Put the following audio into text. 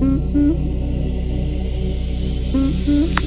Mm-hmm. mm-hmm. mm-hmm.